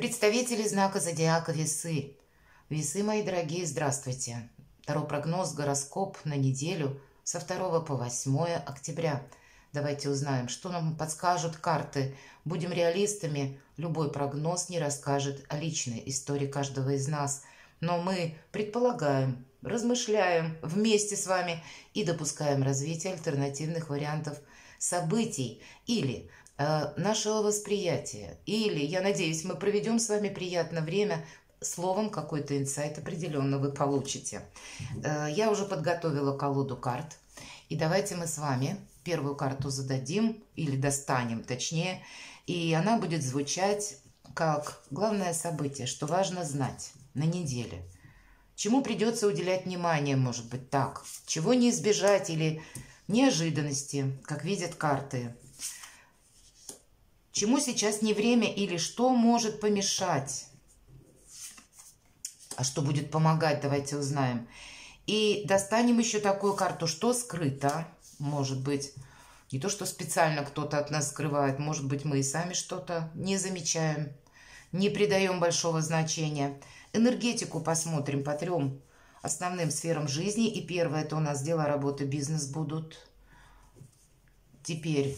Представители знака зодиака Весы. Весы, мои дорогие, здравствуйте. Второй прогноз, гороскоп на неделю со 2 по 8 октября. Давайте узнаем, что нам подскажут карты. Будем реалистами. Любой прогноз не расскажет о личной истории каждого из нас. Но мы предполагаем, размышляем вместе с вами и допускаем развитие альтернативных вариантов событий или нашего восприятия. Или, я надеюсь, мы проведем с вами приятное время словом какой-то инсайт определенно вы получите. Э, я уже подготовила колоду карт. И давайте мы с вами первую карту зададим, или достанем точнее, и она будет звучать как главное событие, что важно знать на неделе. Чему придется уделять внимание, может быть, так. Чего не избежать или неожиданности, как видят карты. Чему сейчас не время или что может помешать? А что будет помогать, давайте узнаем. И достанем еще такую карту, что скрыто, может быть. Не то, что специально кто-то от нас скрывает, может быть, мы и сами что-то не замечаем, не придаем большого значения. Энергетику посмотрим по трем основным сферам жизни. И первое, это у нас дела, работы, бизнес будут. Теперь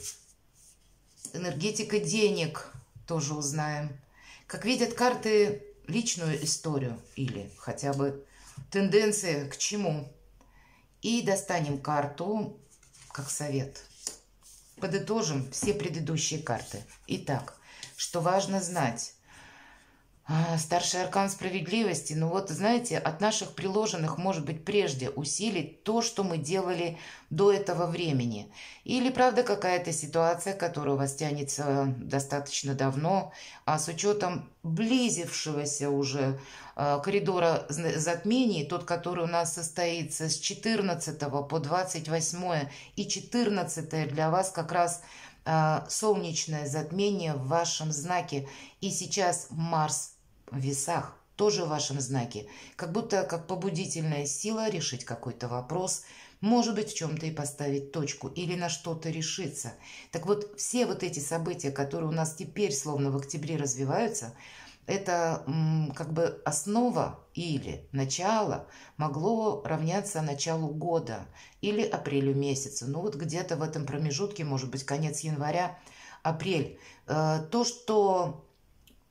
энергетика денег тоже узнаем. Как видят карты, личную историю или хотя бы тенденции к чему. И достанем карту как совет. Подытожим все предыдущие карты. Итак, что важно знать. А, старший аркан справедливости, ну вот, знаете, от наших приложенных, может быть, прежде усилить то, что мы делали до этого времени. Или, правда, какая-то ситуация, которая у вас тянется достаточно давно, а с учетом близившегося уже а, коридора затмений, тот, который у нас состоится с 14 по 28 и 14 для вас как раз а, солнечное затмение в вашем знаке. И сейчас Марс весах, тоже в вашем знаке, как будто как побудительная сила решить какой-то вопрос, может быть, в чем-то и поставить точку или на что-то решиться. Так вот, все вот эти события, которые у нас теперь словно в октябре развиваются, это как бы основа или начало могло равняться началу года или апрелю месяца. Ну вот где-то в этом промежутке, может быть, конец января, апрель. Э, то, что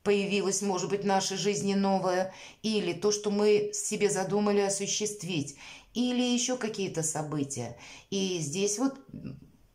появилось, может быть, в нашей жизни новое, или то, что мы себе задумали осуществить, или еще какие-то события. И здесь вот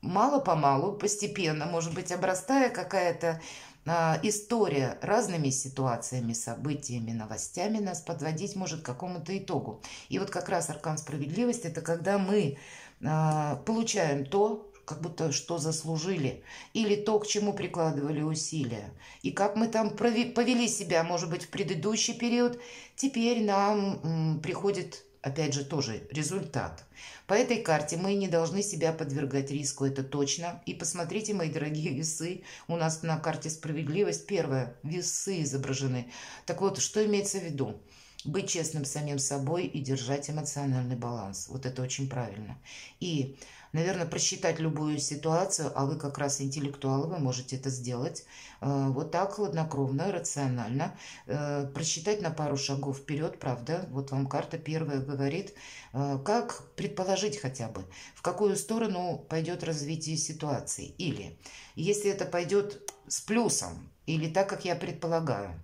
мало-помалу, постепенно, может быть, обрастая какая-то а, история разными ситуациями, событиями, новостями нас подводить может к какому-то итогу. И вот как раз аркан справедливости – это когда мы а, получаем то, как будто что заслужили, или то, к чему прикладывали усилия. И как мы там повели себя, может быть, в предыдущий период, теперь нам приходит, опять же, тоже результат. По этой карте мы не должны себя подвергать риску, это точно. И посмотрите, мои дорогие весы, у нас на карте справедливость первое, весы изображены. Так вот, что имеется в виду? Быть честным самим собой и держать эмоциональный баланс. Вот это очень правильно. И наверное, просчитать любую ситуацию, а вы как раз интеллектуалы, вы можете это сделать э, вот так хладнокровно, рационально, э, просчитать на пару шагов вперед, правда, вот вам карта первая говорит, э, как предположить хотя бы, в какую сторону пойдет развитие ситуации, или если это пойдет с плюсом, или так, как я предполагаю,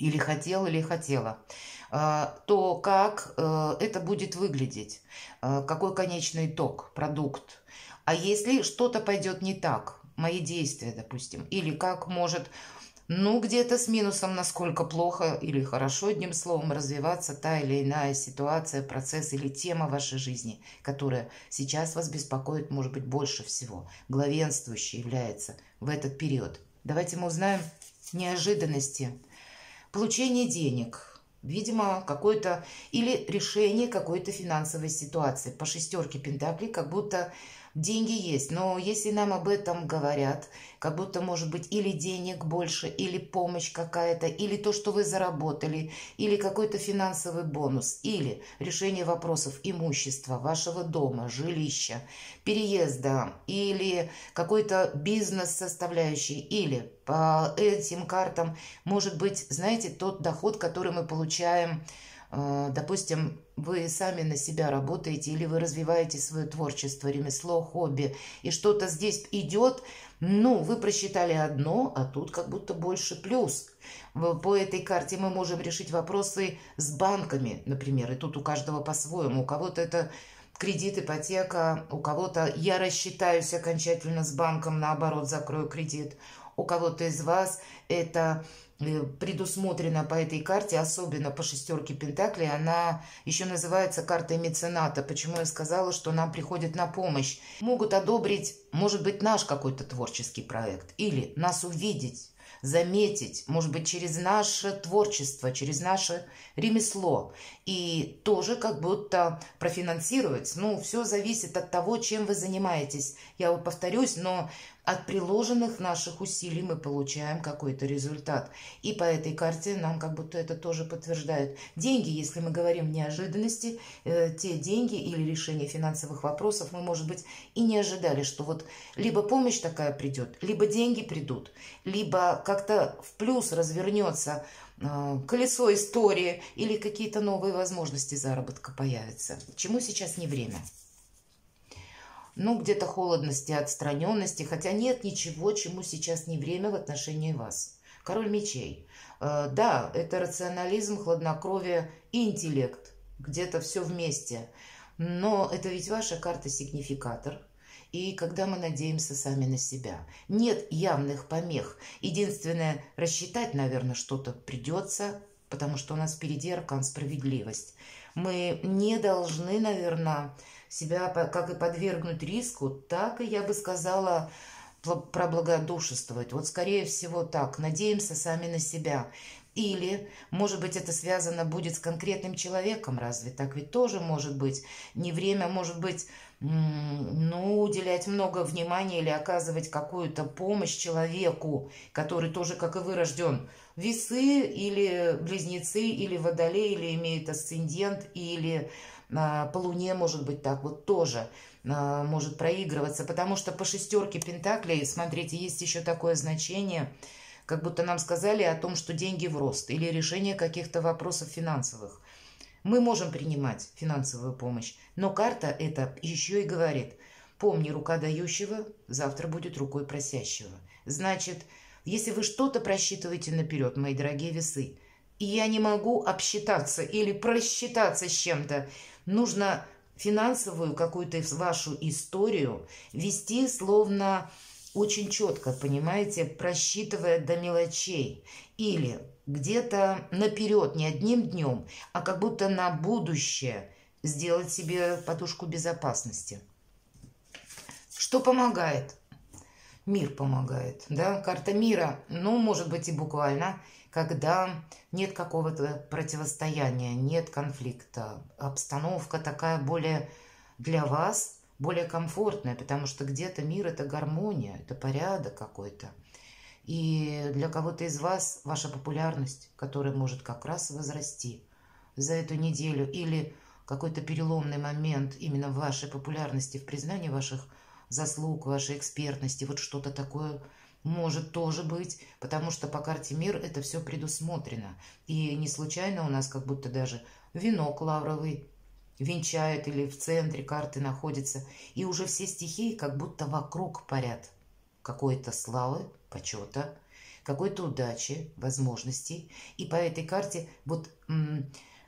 или хотел, или хотела, а, то как э, это будет выглядеть, а, какой конечный итог, продукт. А если что-то пойдет не так, мои действия, допустим, или как может, ну, где-то с минусом, насколько плохо или хорошо, одним словом, развиваться та или иная ситуация, процесс или тема вашей жизни, которая сейчас вас беспокоит, может быть, больше всего, главенствующей является в этот период. Давайте мы узнаем неожиданности. Получение денег – Видимо, какое-то или решение какой-то финансовой ситуации. По шестерке пентаклей как будто Деньги есть, но если нам об этом говорят, как будто может быть или денег больше, или помощь какая-то, или то, что вы заработали, или какой-то финансовый бонус, или решение вопросов имущества, вашего дома, жилища, переезда, или какой-то бизнес составляющий, или по этим картам может быть, знаете, тот доход, который мы получаем допустим, вы сами на себя работаете или вы развиваете свое творчество, ремесло, хобби, и что-то здесь идет, ну, вы просчитали одно, а тут как будто больше плюс. По этой карте мы можем решить вопросы с банками, например, и тут у каждого по-своему. У кого-то это кредит, ипотека, у кого-то я рассчитаюсь окончательно с банком, наоборот, закрою кредит. У кого-то из вас это Э, предусмотрена по этой карте, особенно по шестерке Пентаклей, она еще называется картой мецената. Почему я сказала, что нам приходит на помощь? Могут одобрить, может быть, наш какой-то творческий проект или нас увидеть заметить, может быть, через наше творчество, через наше ремесло. И тоже как будто профинансировать. Ну, все зависит от того, чем вы занимаетесь. Я повторюсь, но от приложенных наших усилий мы получаем какой-то результат. И по этой карте нам как будто это тоже подтверждает. Деньги, если мы говорим неожиданности, э, те деньги или решение финансовых вопросов, мы, может быть, и не ожидали, что вот либо помощь такая придет, либо деньги придут, либо как-то в плюс развернется э, колесо истории или какие-то новые возможности заработка появятся. Чему сейчас не время ну, где-то холодности, отстраненности, хотя нет ничего, чему сейчас не время в отношении вас. Король мечей. Э, да, это рационализм, хладнокровие интеллект. Где-то все вместе. Но это ведь ваша карта-сигнификатор. И когда мы надеемся сами на себя. Нет явных помех. Единственное, рассчитать, наверное, что-то придется, потому что у нас впереди аркан справедливость. Мы не должны, наверное, себя как и подвергнуть риску, так и, я бы сказала, проблагодушествовать. Вот скорее всего так. Надеемся сами на себя. Или, может быть, это связано будет с конкретным человеком, разве так ведь тоже может быть? Не время, может быть, ну, уделять много внимания или оказывать какую-то помощь человеку, который тоже, как и вы, рожден весы или близнецы, или водолей, или имеет асцендент, или по Луне может быть так вот тоже а, может проигрываться, потому что по шестерке Пентаклей, смотрите, есть еще такое значение, как будто нам сказали о том, что деньги в рост или решение каких-то вопросов финансовых. Мы можем принимать финансовую помощь, но карта это еще и говорит, помни, рука дающего завтра будет рукой просящего. Значит, если вы что-то просчитываете наперед, мои дорогие весы, и я не могу обсчитаться или просчитаться с чем-то, нужно финансовую какую-то вашу историю вести словно очень четко, понимаете, просчитывая до мелочей. Или где-то наперед, не одним днем, а как будто на будущее сделать себе подушку безопасности. Что помогает? Мир помогает, да, карта мира, ну, может быть и буквально – когда нет какого-то противостояния, нет конфликта. Обстановка такая более для вас, более комфортная, потому что где-то мир – это гармония, это порядок какой-то. И для кого-то из вас ваша популярность, которая может как раз возрасти за эту неделю, или какой-то переломный момент именно в вашей популярности, в признании ваших заслуг, вашей экспертности, вот что-то такое – может тоже быть, потому что по карте мир это все предусмотрено. И не случайно у нас как будто даже венок лавровый венчает или в центре карты находится. И уже все стихии как будто вокруг парят. Какой-то славы, почета, какой-то удачи, возможностей. И по этой карте вот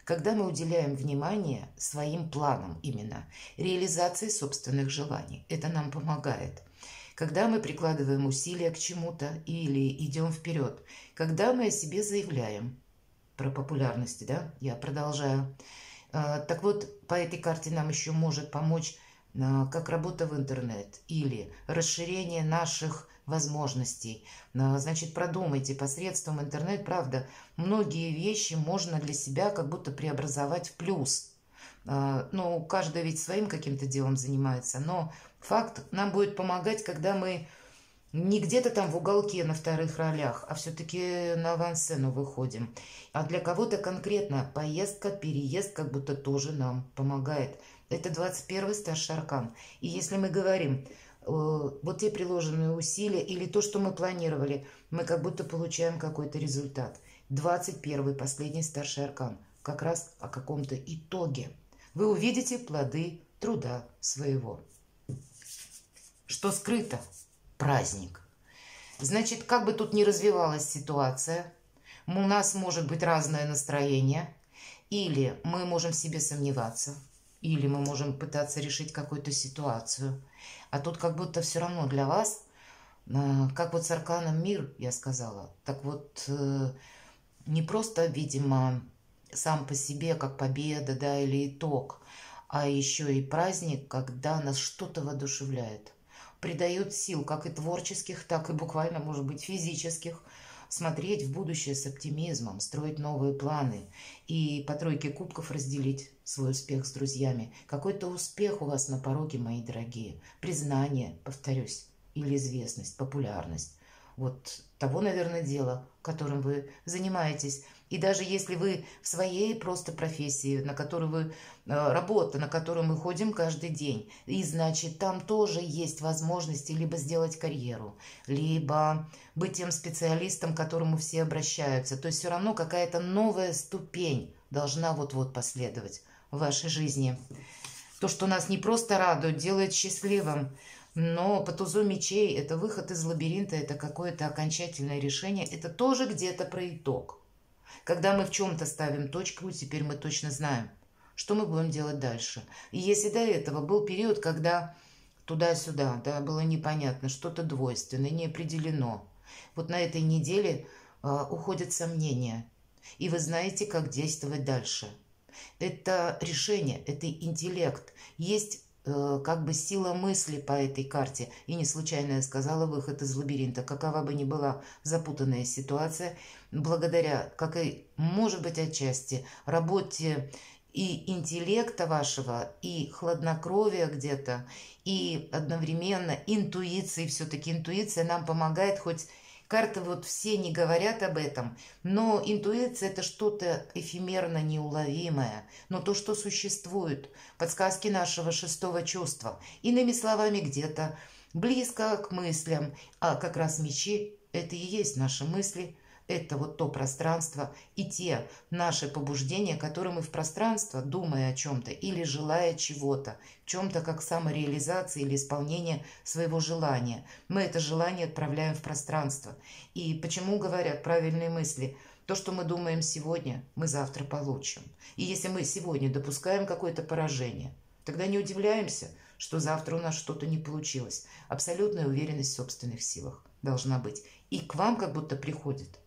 когда мы уделяем внимание своим планам именно, реализации собственных желаний, это нам помогает – когда мы прикладываем усилия к чему-то или идем вперед, когда мы о себе заявляем про популярность, да, я продолжаю. А, так вот, по этой карте нам еще может помочь а, как работа в интернет или расширение наших возможностей. А, значит, продумайте посредством интернет, правда, многие вещи можно для себя как будто преобразовать в плюс. Ну, каждый ведь своим каким-то делом занимается, но Факт нам будет помогать, когда мы не где-то там в уголке на вторых ролях, а все-таки на авансцену выходим. А для кого-то конкретно поездка, переезд как будто тоже нам помогает. Это 21 старший аркан. И если мы говорим, э, вот те приложенные усилия или то, что мы планировали, мы как будто получаем какой-то результат. 21 последний старший аркан. Как раз о каком-то итоге. Вы увидите плоды труда своего. Что скрыто? праздник. Значит, как бы тут ни развивалась ситуация, у нас может быть разное настроение, или мы можем в себе сомневаться, или мы можем пытаться решить какую-то ситуацию. А тут как будто все равно для вас, а, как вот с Арканом мир, я сказала, так вот э, не просто, видимо, сам по себе, как победа, да, или итог, а еще и праздник, когда нас что-то воодушевляет придает сил, как и творческих, так и буквально, может быть, физических, смотреть в будущее с оптимизмом, строить новые планы и по тройке кубков разделить свой успех с друзьями. Какой-то успех у вас на пороге, мои дорогие. Признание, повторюсь, или известность, популярность. Вот того, наверное, дела, которым вы занимаетесь. И даже если вы в своей просто профессии, на которую вы, э, работа, на которую мы ходим каждый день, и значит, там тоже есть возможности либо сделать карьеру, либо быть тем специалистом, к которому все обращаются. То есть все равно какая-то новая ступень должна вот-вот последовать в вашей жизни. То, что нас не просто радует, делает счастливым, но по тузу мечей это выход из лабиринта, это какое-то окончательное решение, это тоже где-то про итог. Когда мы в чем-то ставим точку, теперь мы точно знаем, что мы будем делать дальше. И если до этого был период, когда туда-сюда, да, было непонятно, что-то двойственное, не определено. Вот на этой неделе э, уходят сомнения, и вы знаете, как действовать дальше. Это решение, это интеллект. Есть как бы сила мысли по этой карте. И не случайно я сказала выход из лабиринта. Какова бы ни была запутанная ситуация, благодаря, как и может быть отчасти, работе и интеллекта вашего, и хладнокровия где-то, и одновременно интуиции, все-таки интуиция нам помогает хоть Карты вот все не говорят об этом, но интуиция это что-то эфемерно неуловимое, но то, что существует, подсказки нашего шестого чувства. Иными словами, где-то близко к мыслям, а как раз мечи – это и есть наши мысли, это вот то пространство и те наши побуждения, которые мы в пространство, думая о чем-то или желая чего-то, чем-то как самореализация или исполнение своего желания. Мы это желание отправляем в пространство. И почему говорят правильные мысли? То, что мы думаем сегодня, мы завтра получим. И если мы сегодня допускаем какое-то поражение, тогда не удивляемся, что завтра у нас что-то не получилось. Абсолютная уверенность в собственных силах должна быть. И к вам как будто приходит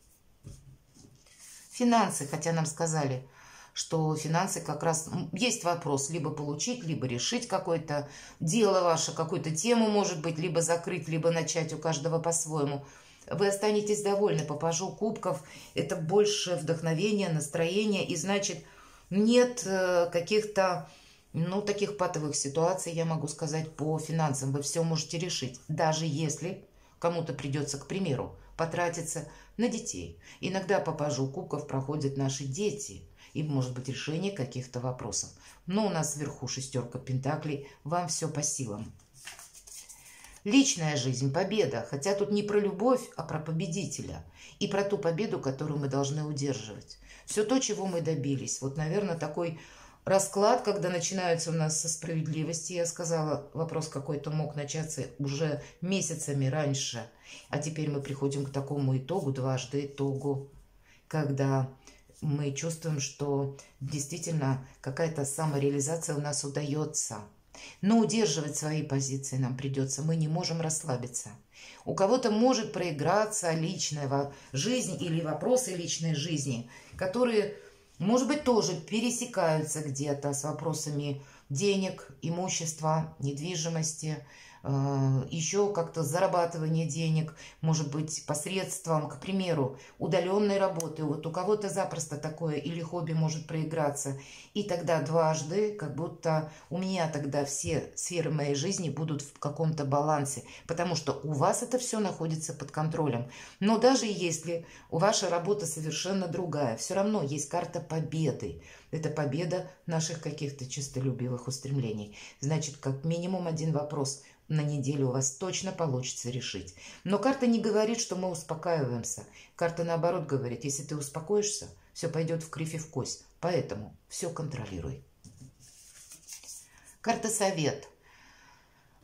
Финансы, хотя нам сказали, что финансы как раз есть вопрос либо получить, либо решить какое-то дело ваше, какую-то тему, может быть, либо закрыть, либо начать у каждого по-своему. Вы останетесь довольны. По пажу кубков это больше вдохновения, настроения, и значит, нет э, каких-то ну, таких патовых ситуаций, я могу сказать, по финансам. Вы все можете решить, даже если кому-то придется, к примеру, потратиться на детей. Иногда по пажу кубков проходят наши дети, и может быть решение каких-то вопросов. Но у нас вверху шестерка пентаклей, вам все по силам. Личная жизнь, победа, хотя тут не про любовь, а про победителя. И про ту победу, которую мы должны удерживать. Все то, чего мы добились. Вот, наверное, такой расклад, когда начинается у нас со справедливости. Я сказала, вопрос какой-то мог начаться уже месяцами раньше. А теперь мы приходим к такому итогу, дважды итогу, когда мы чувствуем, что действительно какая-то самореализация у нас удается. Но удерживать свои позиции нам придется. Мы не можем расслабиться. У кого-то может проиграться личная жизнь или вопросы личной жизни, которые может быть, тоже пересекаются где-то с вопросами денег, имущества, недвижимости, еще как-то зарабатывание денег, может быть, посредством, к примеру, удаленной работы. Вот у кого-то запросто такое или хобби может проиграться. И тогда дважды, как будто у меня тогда все сферы моей жизни будут в каком-то балансе, потому что у вас это все находится под контролем. Но даже если у вашей работа совершенно другая, все равно есть карта победы. Это победа наших каких-то чистолюбивых устремлений. Значит, как минимум один вопрос на неделю у вас точно получится решить. Но карта не говорит, что мы успокаиваемся. Карта наоборот говорит, если ты успокоишься, все пойдет в кривь и в кость. Поэтому все контролируй. Карта совет –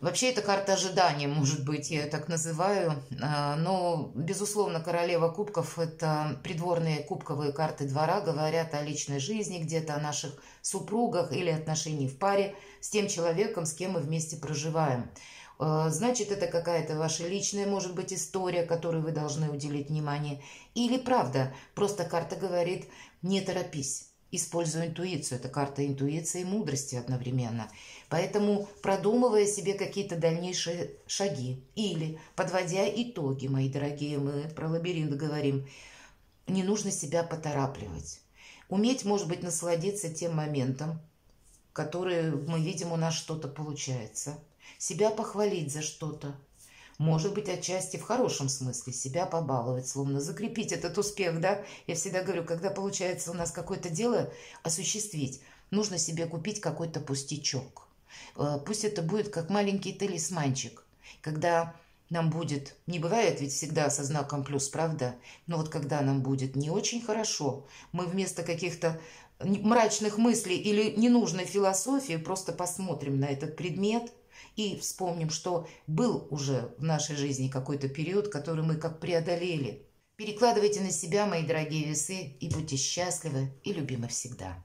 Вообще, это карта ожидания, может быть, я так называю. А, но, безусловно, королева кубков – это придворные кубковые карты двора, говорят о личной жизни, где-то о наших супругах или отношении в паре с тем человеком, с кем мы вместе проживаем. А, значит, это какая-то ваша личная, может быть, история, которой вы должны уделить внимание. Или правда, просто карта говорит «не торопись». Используя интуицию. Это карта интуиции и мудрости одновременно. Поэтому, продумывая себе какие-то дальнейшие шаги или подводя итоги, мои дорогие, мы про лабиринт говорим, не нужно себя поторапливать. Уметь, может быть, насладиться тем моментом, который мы видим, у нас что-то получается. Себя похвалить за что-то может быть, отчасти в хорошем смысле себя побаловать, словно закрепить этот успех, да? Я всегда говорю, когда получается у нас какое-то дело осуществить, нужно себе купить какой-то пустячок. Э, пусть это будет как маленький талисманчик, когда нам будет, не бывает ведь всегда со знаком плюс, правда? Но вот когда нам будет не очень хорошо, мы вместо каких-то мрачных мыслей или ненужной философии просто посмотрим на этот предмет – и вспомним, что был уже в нашей жизни какой-то период, который мы как преодолели. Перекладывайте на себя, мои дорогие весы, и будьте счастливы и любимы всегда.